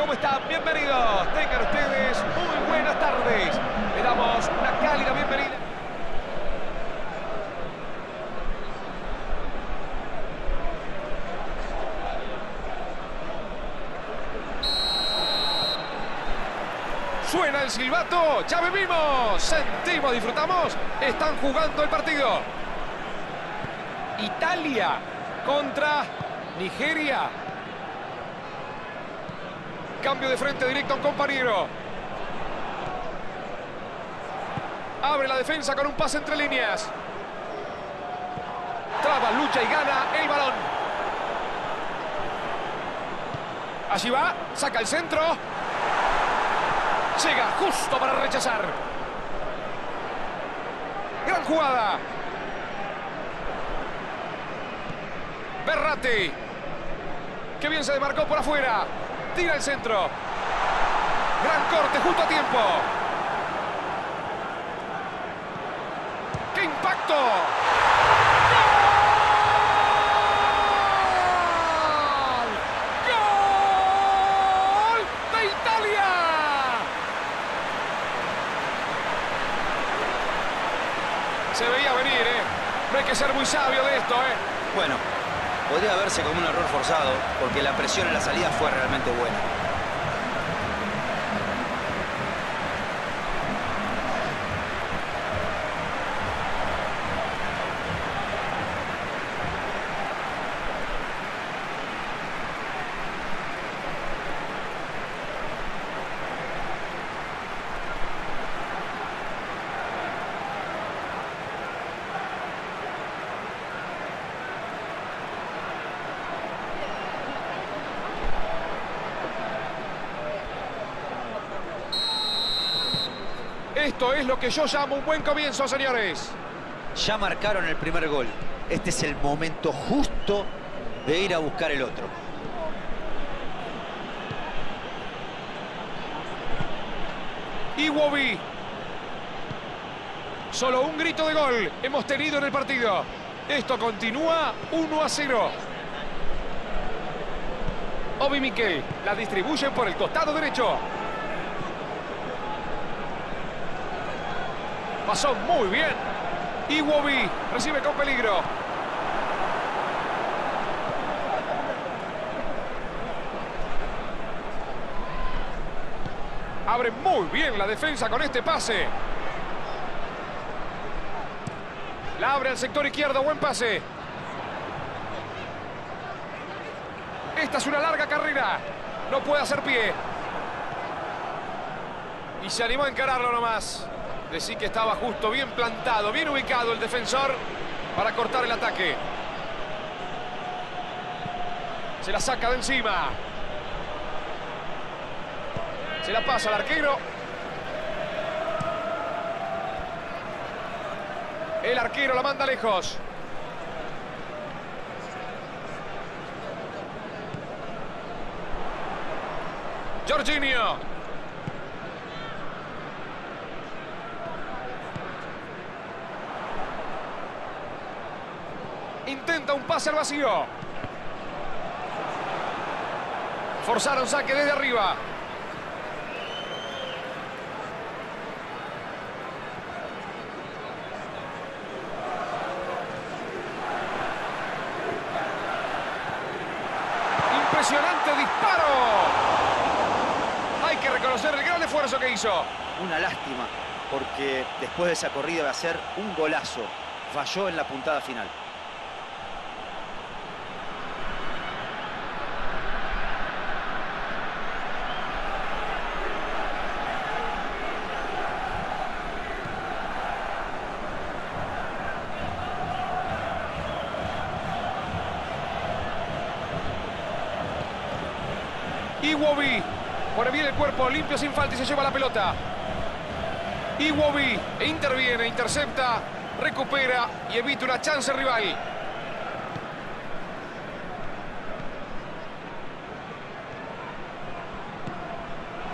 ¿Cómo están? Bienvenidos. Tengan ustedes muy buenas tardes. Le damos una cálida bienvenida. Suena el silbato, ya vivimos, sentimos, disfrutamos, están jugando el partido. Italia contra Nigeria. Cambio de frente directo a un compañero. Abre la defensa con un pase entre líneas. Traba, lucha y gana el balón. Allí va, saca el centro. Llega justo para rechazar. Gran jugada. Berratti. Qué bien se demarcó por afuera. Tira el centro. Gran corte justo a tiempo. ¡Qué impacto! ¡Gol! ¡Gol de Italia! Se veía venir, ¿eh? No hay que ser muy sabio de esto, ¿eh? Bueno, podría verse como un error forzado, porque la presión en la salida fue realmente buena. Esto es lo que yo llamo un buen comienzo, señores. Ya marcaron el primer gol. Este es el momento justo de ir a buscar el otro. Iwobi. Solo un grito de gol hemos tenido en el partido. Esto continúa 1 a 0. Obi Mikel la distribuyen por el costado derecho. Pasó muy bien. Iwobi recibe con peligro. Abre muy bien la defensa con este pase. La abre al sector izquierdo, buen pase. Esta es una larga carrera. No puede hacer pie. Y se animó a encararlo nomás. Decí que estaba justo, bien plantado, bien ubicado el defensor para cortar el ataque. Se la saca de encima. Se la pasa al arquero. El arquero la manda lejos. Jorginho. Intenta un pase al vacío. Forzaron saque desde arriba. Impresionante disparo. Hay que reconocer el gran esfuerzo que hizo. Una lástima, porque después de esa corrida va a ser un golazo. Falló en la puntada final. Iwobi pone bien el cuerpo, limpio sin falta y se lleva la pelota. Iwobi interviene, intercepta, recupera y evita una chance rival.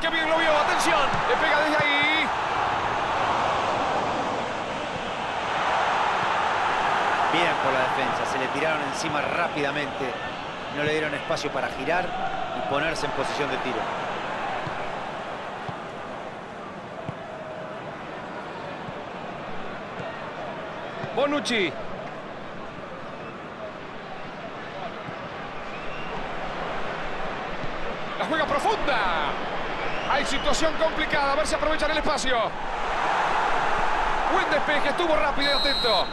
¡Qué bien lo vio! ¡Atención! Le pega desde ahí. Bien por la defensa, se le tiraron encima rápidamente no le dieron espacio para girar y ponerse en posición de tiro. Bonucci. La juega profunda. Hay situación complicada. A ver si aprovechan el espacio. Buen despeje. Estuvo rápido y atento.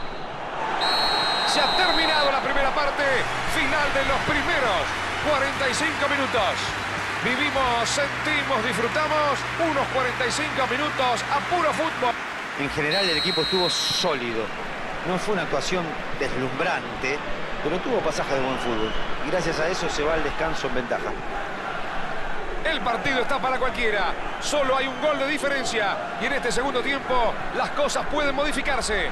Se ha terminado la primera parte. Final de los primeros 45 minutos. Vivimos, sentimos, disfrutamos unos 45 minutos a puro fútbol. En general el equipo estuvo sólido. No fue una actuación deslumbrante, pero tuvo pasaje de buen fútbol. Y gracias a eso se va al descanso en ventaja. El partido está para cualquiera. Solo hay un gol de diferencia. Y en este segundo tiempo las cosas pueden modificarse.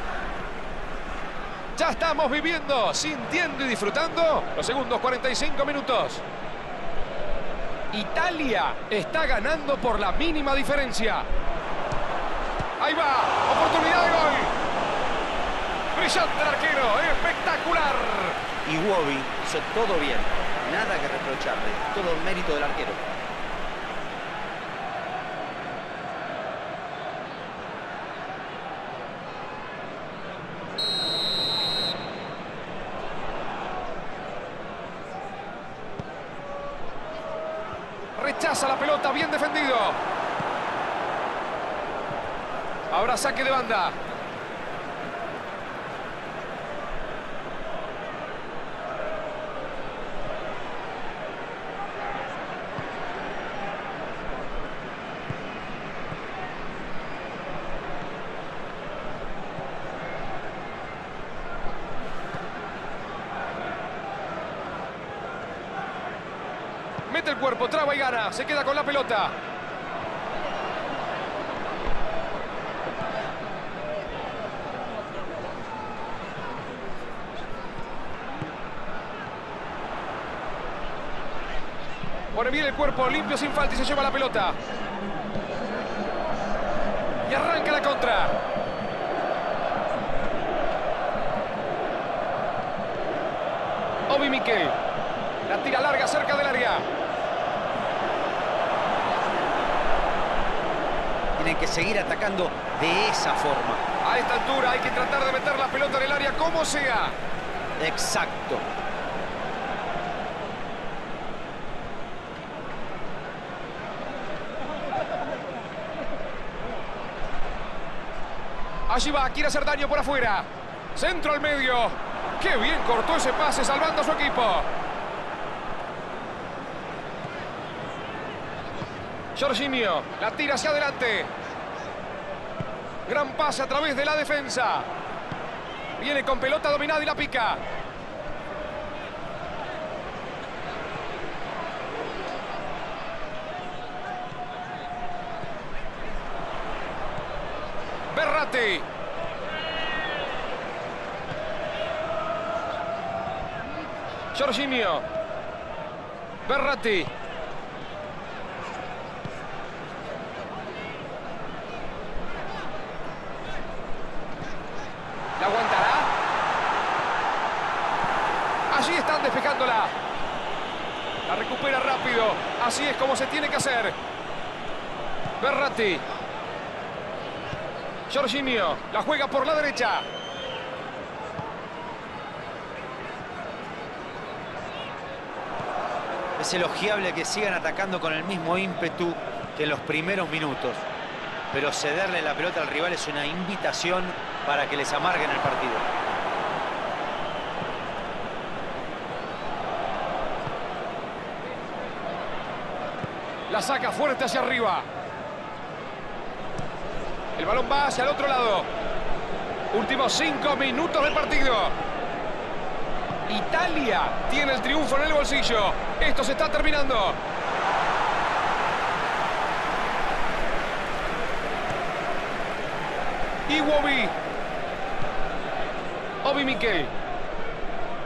Ya estamos viviendo, sintiendo y disfrutando los segundos 45 minutos. Italia está ganando por la mínima diferencia. Ahí va, oportunidad de gol. Brillante el arquero, espectacular. Y Wobby hizo todo bien. Nada que reprocharle. Todo mérito del arquero. Rechaza la pelota, bien defendido. Ahora saque de banda. El cuerpo, traba y gana. Se queda con la pelota. Pone bien el cuerpo, limpio sin falta y se lleva la pelota. Y arranca la contra. Obi Miquel. La tira larga cerca del área. Tienen que seguir atacando de esa forma. A esta altura hay que tratar de meter la pelota en el área como sea. Exacto. Allí va, quiere hacer daño por afuera. Centro al medio. Qué bien cortó ese pase salvando a su equipo. Jorginho la tira hacia adelante. Gran pase a través de la defensa. Viene con pelota dominada y la pica. Berratti. Jorginho. Berratti. ¿La aguantará? Allí están despejándola. La recupera rápido. Así es como se tiene que hacer. Berratti. Jorginho la juega por la derecha. Es elogiable que sigan atacando con el mismo ímpetu que en los primeros minutos. Pero cederle la pelota al rival es una invitación para que les amarguen el partido. Saca fuerte hacia arriba. El balón va hacia el otro lado. Últimos cinco minutos del partido. Italia tiene el triunfo en el bolsillo. Esto se está terminando. Iwobi. Obi Miquel.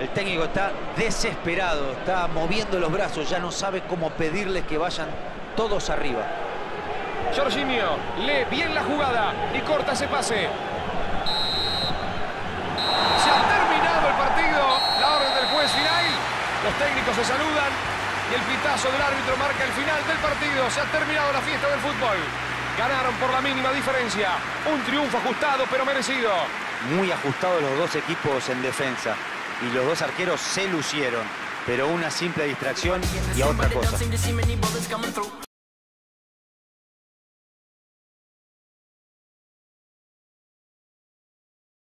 El técnico está desesperado, está moviendo los brazos, ya no sabe cómo pedirles que vayan todos arriba. Jorginho lee bien la jugada y corta ese pase. Se ha terminado el partido. La orden del juez final. Los técnicos se saludan y el pitazo del árbitro marca el final del partido. Se ha terminado la fiesta del fútbol. Ganaron por la mínima diferencia. Un triunfo ajustado pero merecido. muy ajustados los dos equipos en defensa y los dos arqueros se lucieron, pero una simple distracción y a otra cosa.